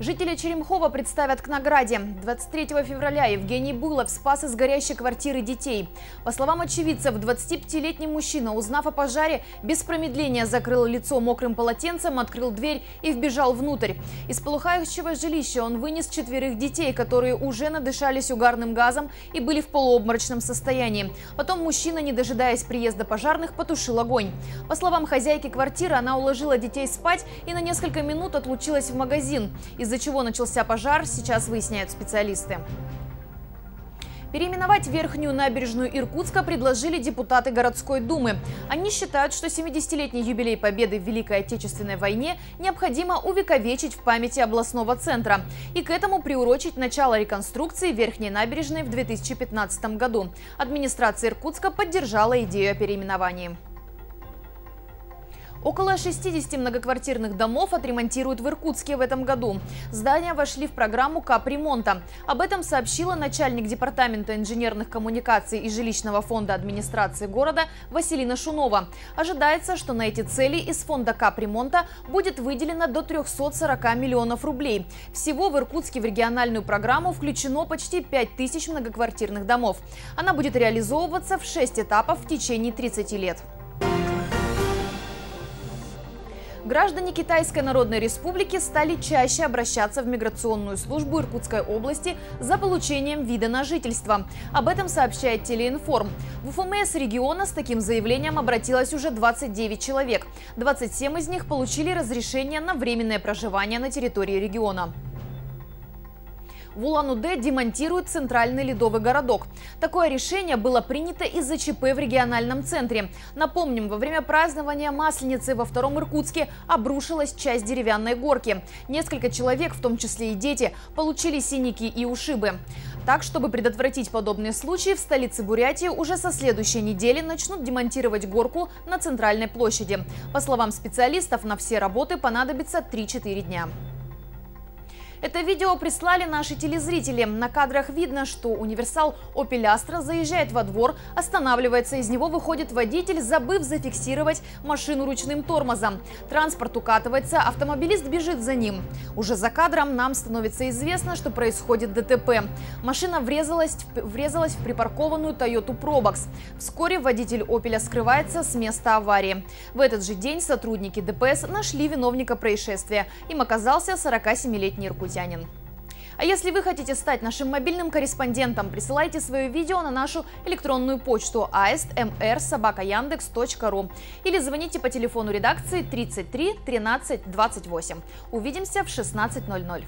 Жители Черемхова представят к награде. 23 февраля Евгений Булов спас из горящей квартиры детей. По словам очевидцев, 25-летний мужчина, узнав о пожаре, без промедления закрыл лицо мокрым полотенцем, открыл дверь и вбежал внутрь. Из полыхающего жилища он вынес четверых детей, которые уже надышались угарным газом и были в полуобморочном состоянии. Потом мужчина, не дожидаясь приезда пожарных, потушил огонь. По словам хозяйки квартиры, она уложила детей спать и на несколько минут отлучилась в магазин. Из из-за чего начался пожар, сейчас выясняют специалисты. Переименовать верхнюю набережную Иркутска предложили депутаты городской думы. Они считают, что 70-летний юбилей победы в Великой Отечественной войне необходимо увековечить в памяти областного центра и к этому приурочить начало реконструкции верхней набережной в 2015 году. Администрация Иркутска поддержала идею о переименовании. Около 60 многоквартирных домов отремонтируют в Иркутске в этом году. Здания вошли в программу капремонта. Об этом сообщила начальник Департамента инженерных коммуникаций и жилищного фонда администрации города Василина Шунова. Ожидается, что на эти цели из фонда капремонта будет выделено до 340 миллионов рублей. Всего в Иркутске в региональную программу включено почти 5000 многоквартирных домов. Она будет реализовываться в 6 этапов в течение 30 лет. Граждане Китайской Народной Республики стали чаще обращаться в миграционную службу Иркутской области за получением вида на жительство. Об этом сообщает Телеинформ. В УФМС региона с таким заявлением обратилось уже 29 человек. 27 из них получили разрешение на временное проживание на территории региона в Улан-Удэ демонтируют центральный ледовый городок. Такое решение было принято из-за ЧП в региональном центре. Напомним, во время празднования Масленицы во втором Иркутске обрушилась часть деревянной горки. Несколько человек, в том числе и дети, получили синяки и ушибы. Так, чтобы предотвратить подобные случаи, в столице Бурятии уже со следующей недели начнут демонтировать горку на центральной площади. По словам специалистов, на все работы понадобится 3-4 дня. Это видео прислали наши телезрители. На кадрах видно, что универсал Opel Astra заезжает во двор, останавливается, из него выходит водитель, забыв зафиксировать машину ручным тормозом. Транспорт укатывается, автомобилист бежит за ним. Уже за кадром нам становится известно, что происходит ДТП. Машина врезалась, врезалась в припаркованную Toyota Probox. Вскоре водитель Opel скрывается с места аварии. В этот же день сотрудники ДПС нашли виновника происшествия. Им оказался 47-летний иркутянин иркутянин. А если вы хотите стать нашим мобильным корреспондентом, присылайте свое видео на нашу электронную почту aestmr.sobaka.yandex.ru или звоните по телефону редакции 33 13 28. Увидимся в 16.00.